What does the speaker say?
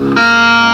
Música